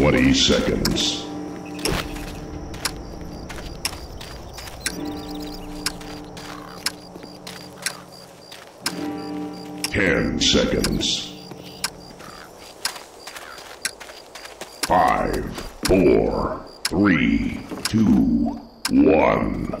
20 seconds. Ten seconds. Five, four, three, two, one.